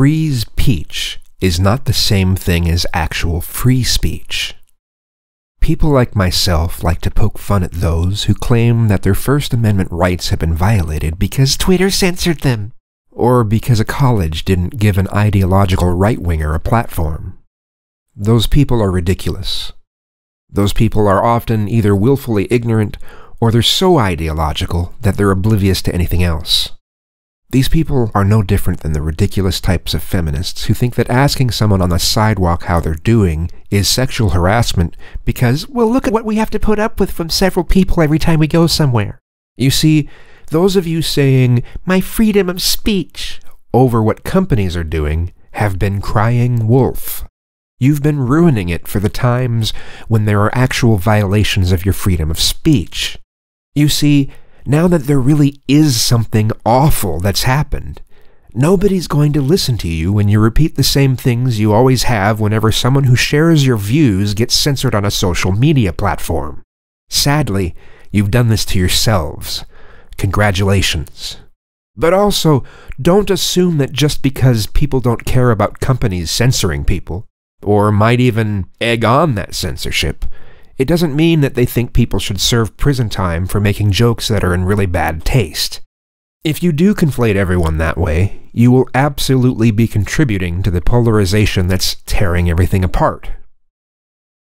freeze peach is not the same thing as actual free speech. People like myself like to poke fun at those who claim that their First Amendment rights have been violated because Twitter censored them, or because a college didn't give an ideological right winger a platform. Those people are ridiculous. Those people are often either willfully ignorant or they're so ideological that they're oblivious to anything else. These people are no different than the ridiculous types of feminists who think that asking someone on the sidewalk how they're doing is sexual harassment because, well, look at what we have to put up with from several people every time we go somewhere. You see, those of you saying, my freedom of speech, over what companies are doing have been crying wolf. You've been ruining it for the times when there are actual violations of your freedom of speech. You see, now that there really is something awful that's happened, nobody's going to listen to you when you repeat the same things you always have whenever someone who shares your views gets censored on a social media platform. Sadly, you've done this to yourselves. Congratulations. But also, don't assume that just because people don't care about companies censoring people, or might even egg on that censorship, it doesn't mean that they think people should serve prison time for making jokes that are in really bad taste. If you do conflate everyone that way, you will absolutely be contributing to the polarization that's tearing everything apart.